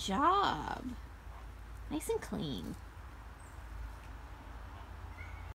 job. Nice and clean.